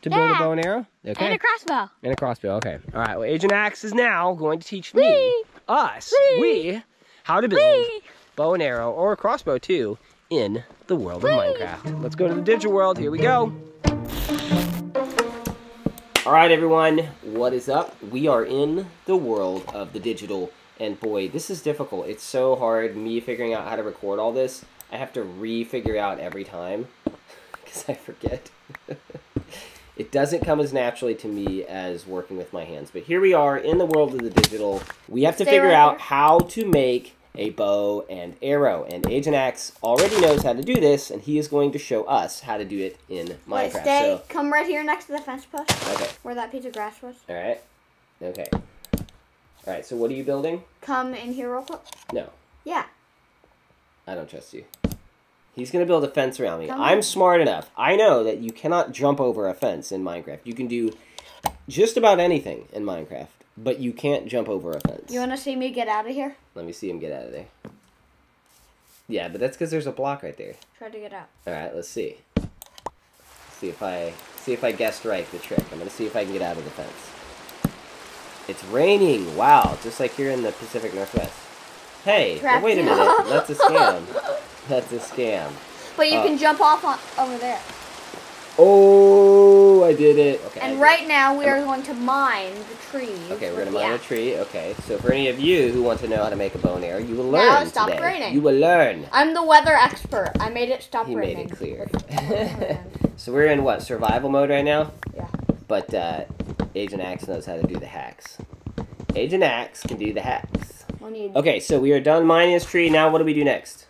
S2: to build a bow and arrow? Okay.
S6: And a crossbow.
S2: And a crossbow, okay. All right, well, Agent Axe is now going to teach me, us, we, how to build
S6: Whee!
S2: bow and arrow, or a crossbow too, in the world of Minecraft. Let's go to the digital world. Here we go. All right, everyone, what is up? We are in the world of the digital, and boy, this is difficult. It's so hard, me figuring out how to record all this. I have to re-figure out every time, because I forget. it doesn't come as naturally to me as working with my hands. But here we are in the world of the digital. We have to
S4: Stay
S2: figure
S4: right
S2: out how to make a bow and arrow. And Agent Axe already knows how to do this, and he is going to show us how to do it in Minecraft.
S4: Wait, stay.
S2: So,
S4: Come right here next to the fence post
S2: okay,
S4: where that piece of grass was.
S2: all right, okay, all right. So what are you building?
S4: Come in here real quick.
S2: No,
S4: Yeah.
S2: I don't trust you. He's gonna build a fence around me.
S4: Come
S2: I'm smart enough. I know that you cannot jump over a fence in Minecraft. You can do just about anything in Minecraft, but you can't jump over a fence.
S4: You want to see me get out of here?
S2: Let me see him get out of there. Yeah, but that's because there's a block right there.
S4: Try to get out.
S2: All right, let's see. see if I see if I guessed right the trick. I'm gonna see if I can get out of the fence. It's raining. Wow, just like here in the Pacific Northwest. Hey, wait a minute. That's a scam. That's a scam.
S4: But you
S2: Uh,
S4: can jump off on, over there.
S2: Oh, I did it. Okay.
S4: And right now we are going to mine the trees.
S2: Okay, we're gonna
S4: the
S2: mine a tree. Okay, so for any of you who want to know how to make a bow and arrow, you will learn
S4: Now it stopped
S2: today.
S4: raining.
S2: You will learn.
S4: I'm the weather expert. I made it stop
S2: He made
S4: raining.
S2: it clear. So we're in what survival mode right now?
S4: Yeah.
S2: But uh, Agent Axe knows how to do the hacks. Agent Axe can do the hacks.
S4: we need.
S2: Okay, so we are done mining this tree. Now what do we do next?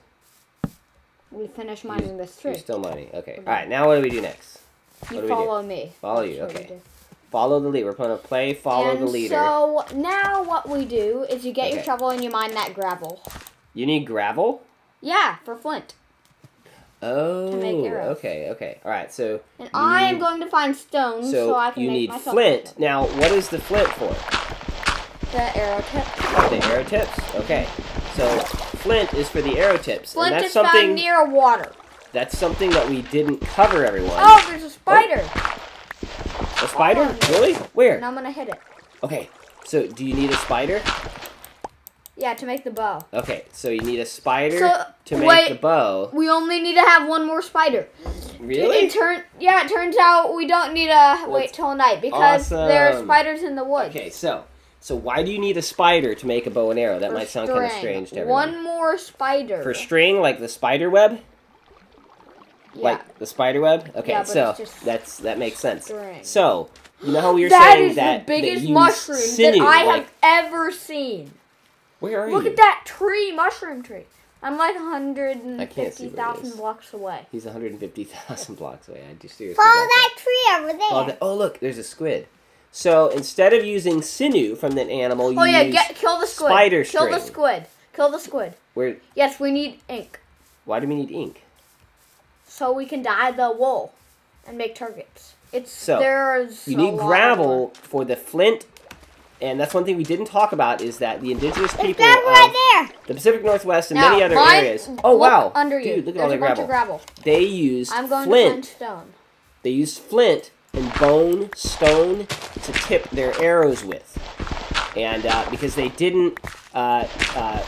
S4: We finish mining this tree.
S2: You're still mining. Okay. All right. Now what do we do next?
S4: You
S2: what do we do?
S4: follow me.
S2: Follow you, okay. Follow the lead. We're playing a play follow
S4: and
S2: the leader.
S4: So now what we do is you get your shovel and you mine that gravel.
S2: You need gravel.
S4: Yeah, for flint.
S2: Oh.
S4: make arrows.
S2: Okay. Okay. All right. So
S4: And I am going to find stones so,
S2: so
S4: I can
S2: you
S4: make
S2: need flint. Now what is the flint for?
S4: The arrow tip.
S2: The arrow tips. Okay. So flint is for the arrow tips,
S4: Flint
S2: and that's
S4: is
S2: something
S4: found near water.
S2: That's something that we didn't cover, everyone.
S4: Oh, there's a spider. Oh.
S2: a spider?
S4: oh.
S2: Really? Where?
S4: And I'm gonna hit it.
S2: Okay. So, do you need a spider?
S4: Yeah, to make the bow.
S2: Okay, so you need a spider
S4: So,
S2: to make
S4: wait.
S2: the bow.
S4: We only need to have one more spider.
S2: Really?
S4: It turn yeah, it turns out we don't need to wait till night because there are spiders in the woods.
S2: Okay, so so why do you need a spider to make a bow and arrow? That
S4: For
S2: might sound kind of strange to everyone.
S4: One more spider.
S2: For string, like the spider web,
S4: yeah.
S2: like the spider web. Okay,
S4: Yeah,
S2: so that's that makes sense.
S4: string.
S2: So you know how we were
S4: That
S2: saying
S4: is
S2: that
S4: the biggest
S2: that
S4: mushroom
S2: sinew,
S4: that I
S2: like,
S4: have ever seen.
S2: Where are
S4: Look
S2: you?
S4: Look at that tree, mushroom tree. I'm like
S2: I can't see where it
S4: 150,000 blocks away.
S2: He's 150,000 blocks away. I just seriously.
S3: Follow
S2: don't
S3: that tree over there.
S2: Oh, the- oh, look, there's a squid. So instead of using sinew from the animal, you
S4: Oh yeah,
S2: use
S4: get kill the squid.
S2: spider
S4: Kill the squid. Kill the squid.
S2: where?
S4: Yes, we need ink
S2: Why do we need ink?
S4: So we can dye the wool and make targets. It's
S2: So,
S4: there's
S2: You need gravel for the flint, and that's one thing we didn't talk about is that the indigenous people
S3: gravel
S2: of
S3: right there.
S2: the Pacific Northwest and
S4: Now,
S2: many other areas. Oh wow,
S4: Under you,
S2: dude, look at
S4: there's
S2: all the
S4: a
S2: gravel.
S4: gravel.
S2: They use
S4: I'm going
S2: flint.
S4: to stone.
S2: They use flint and bone stone to tip their arrows with, and uh, because they didn't, uh, uh,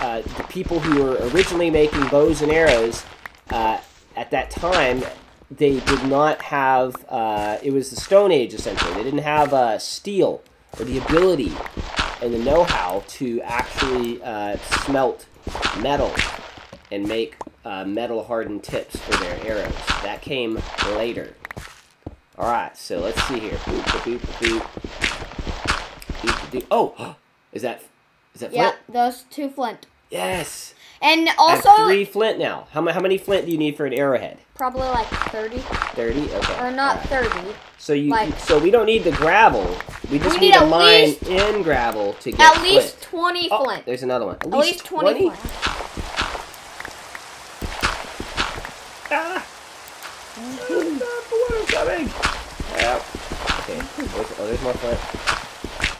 S2: uh, the people who were originally making bows and arrows uh, at that time, they did not have. Uh, it was the Stone Age essentially. They didn't have uh, steel or the ability and the know-how to actually uh, smelt metal and make uh, metal hardened tips for their arrows. That came later. All right, so let's see here. Boop, boop, boop, boop. Oh, is that is that
S4: Yeah, those two flint.
S2: Yes.
S4: And
S2: I have
S4: also
S2: three flint now. How, how many flint do you need for an arrowhead?
S4: probably like 30
S2: Thirty. Okay.
S4: or not
S2: right.
S4: 30.
S2: So you
S4: like-
S2: so we don't need the gravel. We just
S4: We
S2: need,
S4: need at
S2: mine
S4: least-
S2: in gravel to get
S4: At
S2: flint.
S4: least 20
S2: Oh,
S4: flint.
S2: there's another one. At,
S4: At least 20 flint.
S2: Ah! the water's coming! Yep. Okay. There's, oh, there's more flint.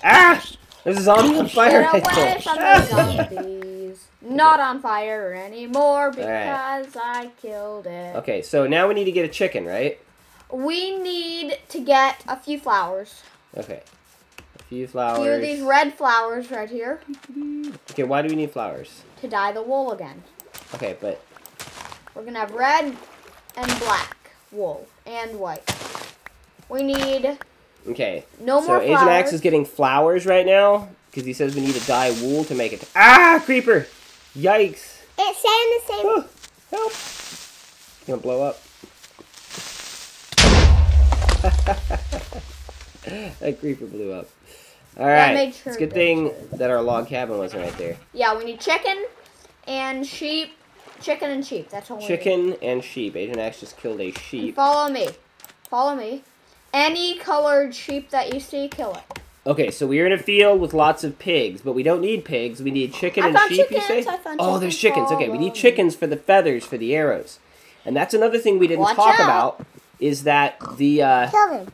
S2: Ah! There's a zombie on fire right there.
S4: Zombies. Not on fire anymore because
S2: Alright.
S4: I killed it.
S2: Okay, so now we need to get a chicken, right?
S4: We need to get a few flowers.
S2: Okay. A few
S4: A
S2: flowers.
S4: few of these red flowers right here
S2: Okay, why do we need flowers?
S4: to dye the wool again.
S2: Okay, but
S4: We're gonna have red and black wool and white. We need
S2: okay.
S4: no
S2: so
S4: more
S2: Agent
S4: flowers.
S2: Axe is getting flowers right now because he says we need to dye wool to make it. Ah, creeper! Yikes!
S3: It's saying the same.
S2: Oh, help! You gonna blow up? that creeper blew up. All right.
S4: sure
S2: it's a good thing
S4: did.
S2: that our log cabin wasn't right there.
S4: Yeah, we need chicken and sheep. Chicken and sheep. That's all we need.
S2: Chicken and sheep. Agent Axe just killed a
S4: And
S2: sheep.
S4: follow me. Follow me. Any colored sheep that you see, kill it.
S2: Okay, so we're in a field with lots of pigs, but we don't need pigs. We need chicken
S4: I
S2: and
S4: found
S2: sheep. you say?
S4: I found
S2: oh, there's
S4: chickens.
S2: chickens. Okay, we need chickens for the feathers for the arrows, and that's another thing we didn't
S4: Watch
S2: talk
S4: out.
S2: about is that the uh,
S3: Kill them.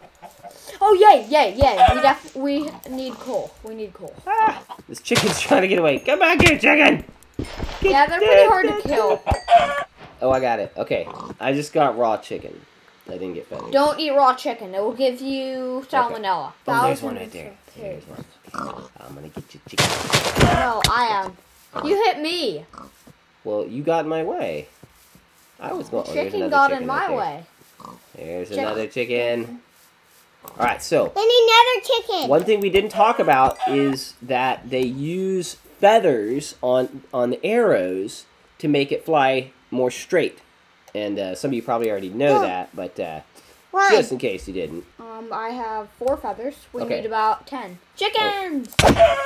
S4: Oh yay, yay, yay! We def- we need coal. We need coal.
S2: ah, this chicken's trying to get away. Come back here, chicken. Get
S4: Yeah, they're pretty hard to kill.
S2: Oh, I got it. Okay, I just got raw chicken. I didn't get feathers.
S4: Don't eat raw chicken. It will give you salmonella.
S2: Oh, there's one
S4: Thousands
S2: right there.
S4: Of
S2: There's
S4: cases.
S2: one. I'm gonna get you, chicken.
S4: No, I am. You hit me.
S2: Well, you got in my way. I was going. Oh,
S4: Chicken
S2: another
S4: got
S2: chicken
S4: in my way.
S2: There's
S4: Chicken.
S2: another chicken. All right, so
S3: another chicken.
S2: one thing we didn't talk about is that they use feathers on on the arrows to make it fly more straight. And uh, some of you probably already know
S3: Oh.
S2: that, but uh,
S3: One.
S2: just in case you didn't.
S4: Um, I have four feathers. We
S2: Okay.
S4: need about ten. Chickens.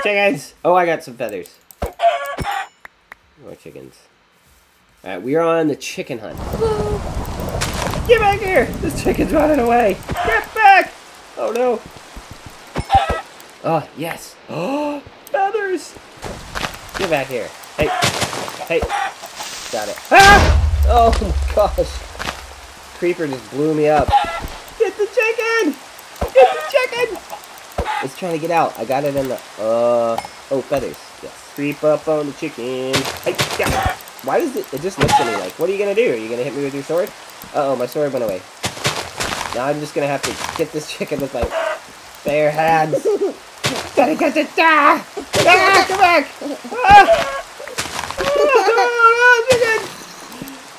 S2: Chickens! Oh, I got some feathers. More chickens. All right, we are on the chicken hunt. Get back here! This chicken's running away. Get back! Oh no! Oh yes! Oh, feathers! Get back here! Hey, hey! Got it. Ah! Oh my gosh! Creeper just blew me up. Get the chicken! Get the chicken! It's trying to get out. I got it in the. Uh. Oh, feathers. Yes. Creep up on the chicken. Hey, yeah. Why does it? It just looks at me like, what are you gonna do? Are you gonna hit me with your sword? Uh oh, my sword went away. Now I'm just gonna have to get this chicken with my bare hands. Gotta get it! Ah! Ah! Come back! Ah! Ah, chicken!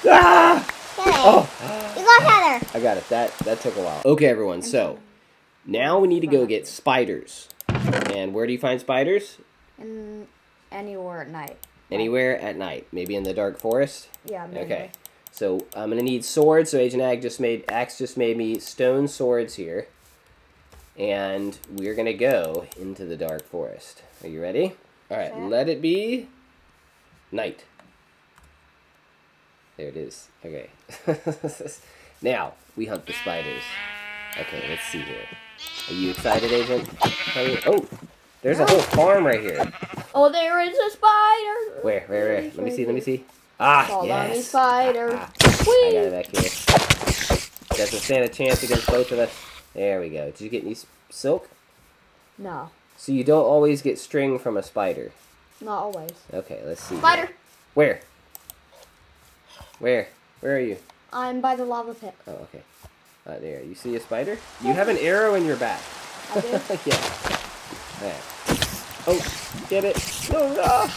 S2: Ah! Oh,
S3: You got Heather.
S2: I got it. That that took a while. Okay, everyone. So now we need to go get spiders. And where do you find spiders?
S4: And anywhere at night.
S2: Anywhere at night. Maybe in the dark forest.
S4: Yeah, maybe.
S2: Okay. So I'm gonna need swords. So Agent Ag just made Axe just made me stone swords here, and we're gonna go into the dark forest. Are you ready? All right.
S4: Okay.
S2: Let it be night. There it is. Okay. now we hunt the spiders. Okay. Let's see here. Are you excited, Agent? Oh, there's a whole farm right here.
S4: Oh, there is a spider.
S2: Where? Where? Where? Let me see. Let me see. Ah,
S4: me,
S2: yes.
S4: spider.
S2: I got it back here. Doesn't stand a chance against both of us. There we go. Did you get any silk?
S4: No,
S2: So you don't always get string from a spider.
S4: not always.
S2: Okay, let's see. here.
S4: Spider.
S2: Where? Where? Where are you?
S4: I'm by the lava pit.
S2: Oh, okay. Uh, there. You see a spider? You have an arrow in your back.
S4: I do.
S2: yeah. There. Oh, get it. No, no.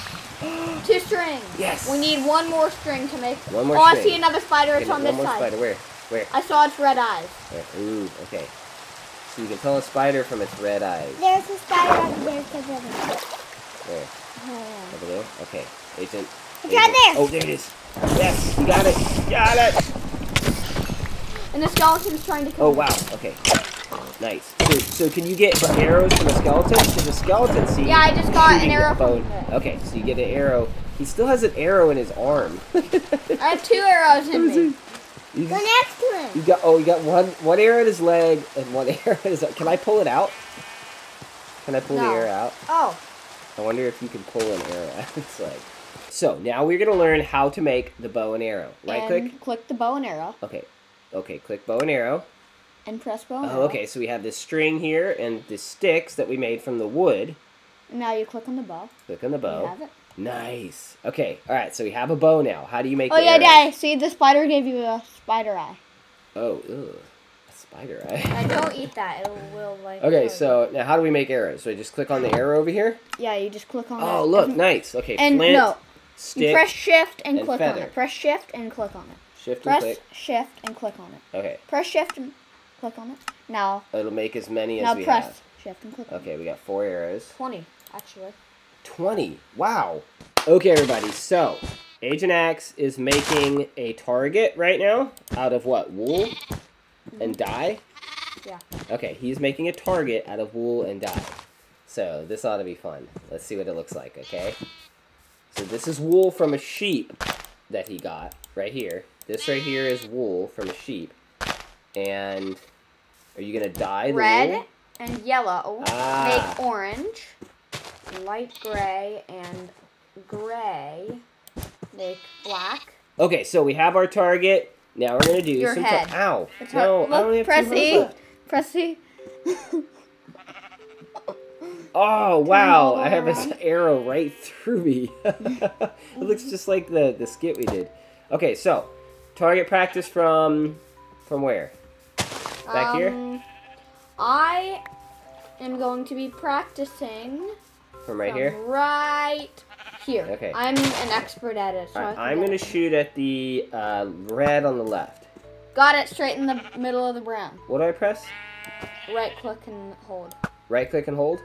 S4: Two strings.
S2: Yes.
S4: We need one more string to make.
S2: One more
S4: oh, I see another spider. It's on
S2: One
S4: this
S2: more
S4: side.
S2: spider. Where? Where?
S4: I saw its red eyes.
S2: Where? Ooh, okay. So you can tell a spider from its red eyes.
S3: There's a spider over there. There's a
S2: Where? Over there? Okay. Agent.
S3: It's right there.
S2: Oh, there it is. Yes, you got it. Got it.
S4: And the skeleton's trying to kill
S2: Oh, wow. Okay. Nice. So, so can you get arrows from a skeleton? Because the skeleton, see.
S4: Yeah, I just got an arrow from it.
S2: Okay, so you get an arrow. He still has an arrow in his arm.
S4: I have two arrows in me.
S2: You,
S3: Go next to him.
S2: you got oh, you got one one arrow in his leg and one arrow in his. Can I pull it out? Can I pull
S4: No.
S2: the arrow out?
S4: Oh,
S2: I wonder if you can pull an arrow out. It's like. So now we're gonna learn how to make the bow and arrow. Right
S4: and
S2: click.
S4: click the bow and arrow
S2: Okay. Okay. Click bow and arrow.
S4: and press bow and
S2: Oh,
S4: arrow.
S2: okay. So we have this string here and the sticks that we made from the wood.
S4: Now you click on the bow.
S2: Click on the
S4: You
S2: bow.
S4: have it.
S2: Nice. Okay. All right. So we have a bow now. How do you make?
S4: Oh
S2: the
S4: yeah,
S2: arrows?
S4: yeah. See, the spider gave you a spider eye.
S2: Oh, ugh. A spider eye.
S4: I don't eat that. It will like.
S2: Okay, so now how do we make arrows? So I just click on the arrow over here.
S4: Yeah, you just click on.
S2: Oh,
S4: it.
S2: look,
S4: mhm.
S2: nice. Okay,
S4: And
S2: flint,
S4: no, you
S2: stick,
S4: press shift and,
S2: and
S4: click on it. Press shift and click on it.
S2: Shift and
S4: Press
S2: click.
S4: shift and click on it.
S2: Okay,
S4: Press shift and click on it. Now,
S2: it'll make as many as
S4: now
S2: we
S4: press
S2: have.
S4: shift and click. on
S2: Okay, we got four arrows.
S4: Twenty, actually.
S2: 20. Wow. Okay, everybody. So, Agent Axe is making a target right now out of what? Wool and dye?
S4: Yeah.
S2: Okay, he's making a target out of wool and dye. So, this ought to be fun. Let's see what it looks like, okay? So, this is wool from a sheep that he got right here. This right here is wool from a sheep. And are you going to dye the
S4: Red
S2: wool?
S4: and yellow
S2: Ah.
S4: make orange. Light gray and gray make black.
S2: Okay, so we have our target. Now we're gonna do
S4: Your
S2: some.
S4: head.
S2: Ow!
S4: It's
S2: no,
S4: hard.
S2: I
S4: Look,
S2: have two
S4: press
S2: Oh wow! I have an arrow right through me. it looks just like the the skit we did. Okay, so target practice from from where? Back here?
S4: Um, I am going to be practicing
S2: From right
S4: from
S2: here.
S4: Right here.
S2: Okay.
S4: I'm an expert at it. So
S2: right, I'm gonna
S4: it.
S2: shoot at the uh, red on the left.
S4: Got it straight in the middle of the brown.
S2: What do I press?
S4: Right click and hold.
S2: Right click and hold.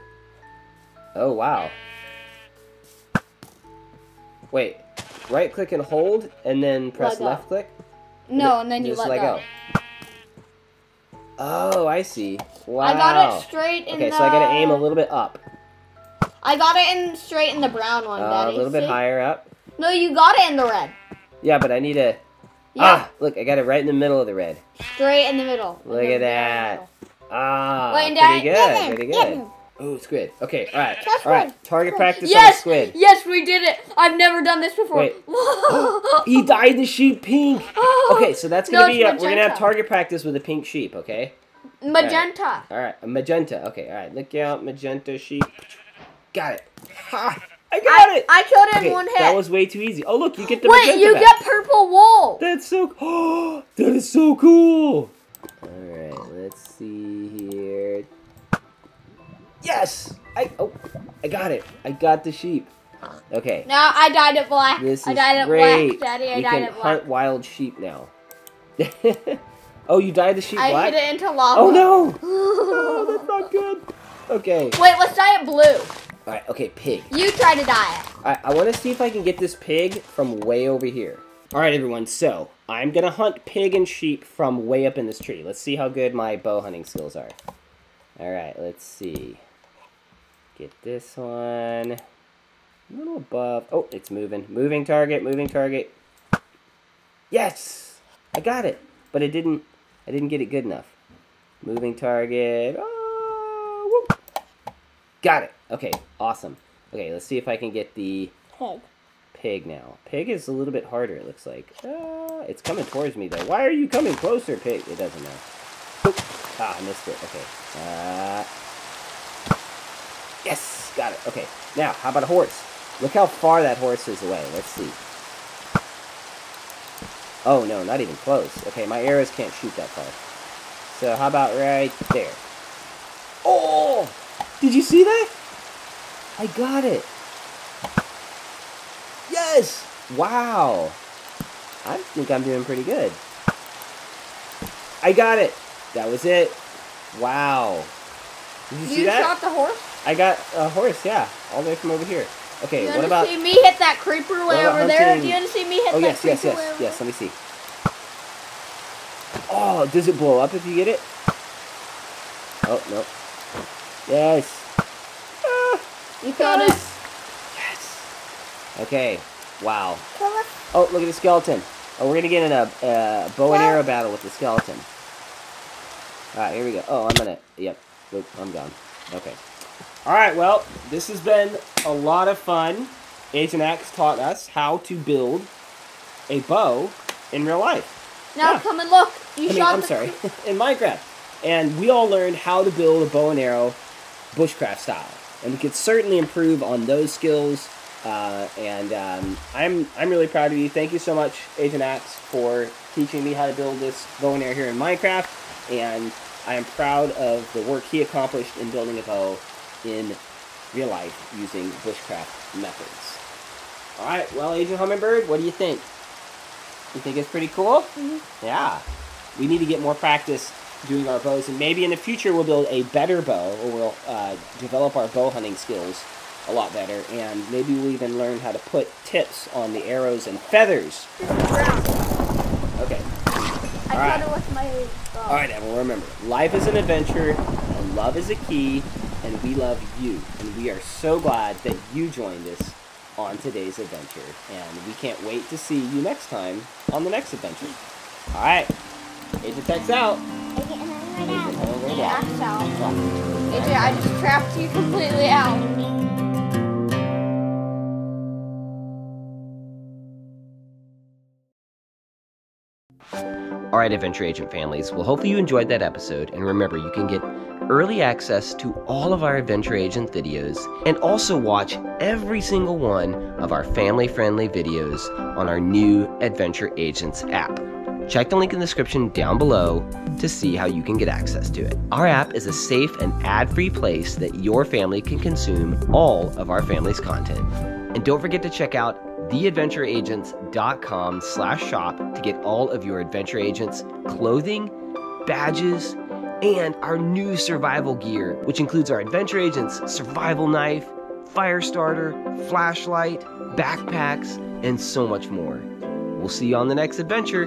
S2: Oh wow. Wait, right click and hold, and then press
S4: Let go.
S2: left click.
S4: No, and then you
S2: Just
S4: let, go.
S2: Oh, I see. Wow.
S4: I got it straight in
S2: Okay,
S4: the.
S2: so I gotta aim a little bit up,
S4: I got it in straight in the brown one,
S2: uh, a little bit
S4: see?
S2: higher up.
S4: No, you got it in the red.
S2: Yeah, but I need a.
S4: Yeah,
S2: Ah, look, I got it right in the middle of the red.
S4: straight in the middle.
S2: Look
S4: the
S2: at that. Ah,
S4: Wait,
S2: pretty good, pretty good. Oh, squid. Okay, all right,
S3: That's
S2: all right.
S3: squid.
S2: Target practice
S4: Yes,
S2: on squid.
S4: yes, we did it. I've never done this before.
S2: Wait. He dyed the sheep pink. Okay, so that's gonna be.
S4: it's
S2: Uh, we're gonna have target practice with a pink sheep. Okay.
S4: Magenta.
S2: All right, a magenta. Okay, all right. Look out, magenta sheep. Got it. Ha! I got it.
S4: I killed it in one hit.
S2: that was way too easy. Oh look, you get the
S4: Wait, you
S2: back.
S4: get purple wool.
S2: That's so. Oh, that is so cool. All right, let's see here. Yes, I oh, I got it. I got the sheep. Okay,
S4: Now I dyed it black.
S2: this
S4: I
S2: is
S4: dyed it
S2: great.
S4: black, Daddy. I
S2: we
S4: dyed
S2: can
S4: it black.
S2: hunt wild sheep now. oh, you dyed the sheep
S4: I
S2: black?
S4: hit it into lava.
S2: Oh no! Oh, that's not good. Okay.
S4: Wait, let's dye it blue.
S2: All right. Okay, pig.
S4: You try to dye it.
S2: I, I want to see if I can get this pig from way over here. All right, everyone. So I'm gonna hunt pig and sheep from way up in this tree. Let's see how good my bow hunting skills are. All right, let's see. Get this one. A little above. Oh, it's moving. Moving target. Moving target. Yes, I got it, but it didn't. I didn't get it good enough. Moving target. Oh, whoop. Got it. Okay, awesome. Okay, let's see if I can get the
S3: Pig.
S2: pig now. Pig is a little bit harder, it looks like. Ah, it's coming towards me, though. Why are you coming closer, pig? It doesn't matter. Oop. Ah, I missed it. Okay. Uh, yes! Got it. Okay. Now, how about a horse? Look how far that horse is away. Let's see. Oh, no, not even close. Okay, my arrows can't shoot that far. So, how about right there? Oh! Did you see that? I got it. Yes! Wow. I think I'm doing pretty good. I got it. That was it. Wow. Did you see
S4: You
S2: that?
S4: shot the horse.
S2: I got a horse, yeah. All the way from over here. Okay,
S4: You
S2: what
S4: want
S2: about...
S4: to see me hit that creeper way over there? Do you want to see me hit
S2: Oh,
S4: that
S2: yes,
S4: creeper
S2: yes, yes.
S4: way over
S2: Yes, let me see. Oh, does it blow up if you get it? Oh, no. Yes. Ah.
S4: You got it.
S2: yes. Okay. Wow. Oh, look at the skeleton. Oh, we're gonna get in a uh, bow and arrow battle with the skeleton. Alright, here we go. Oh, I'm gonna. Yep. Oop, I'm gone. Okay. Alright, well, this has been a lot of fun. Agent Axe taught us how to build a bow in real life.
S4: Now
S2: Yeah.
S4: come and look. You
S2: I mean,
S4: shot
S2: I'm sorry, in Minecraft. And we all learned how to build a bow and arrow bushcraft style. And we could certainly improve on those skills. Uh, and um, I'm I'm really proud of you. Thank you so much, Agent Axe, for teaching me how to build this bow and arrow here in Minecraft. And I am proud of the work he accomplished in building a bow in real life using bushcraft methods. All right, well, Agent Hummingbird, what do you think? You think it's pretty cool? Yeah. We need to get more practice doing our bows, and maybe in the future we'll build a better bow, or we'll uh, develop our bow hunting skills a lot better, and maybe we'll even learn how to put tips on the arrows and feathers. Okay. Alright.
S4: killed it with my bow.
S2: All right, everyone. Remember, life is an adventure, and love is a key, and we love you, and we are so glad that you joined us on today's adventure, and we can't wait to see you next time on the next adventure. All right, Agent Tex out.
S3: Agent
S2: Agent
S4: Yeah,
S2: out.
S4: so. AJ, I just trapped you completely out.
S2: All right, Adventure Agent families. Well, hopefully you enjoyed that episode. And remember, you can get early access to all of our Adventure Agent videos and also watch every single one of our family friendly videos on our new Adventure Agents app. Check the link in the description down below to see how you can get access to it. Our app is a safe and ad free place that your family can consume all of our family's content. And don't forget to check out theadventureagents.com slash shop to get all of your adventure agents clothing, badges, and our new survival gear, which includes our adventure agents survival knife, fire starter, flashlight, backpacks, and so much more. We'll see you on the next adventure.